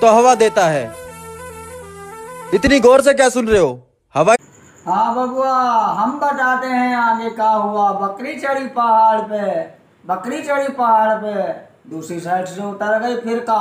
तो हवा देता है। इतनी गौर से क्या सुन रहे हो? हवा हाँ बबुआ हम बताते हैं आगे का हुआ। बकरी चढ़ी पहाड़ पे, बकरी चढ़ी पहाड़ पे, दूसरी साइड से उतर गई फिर का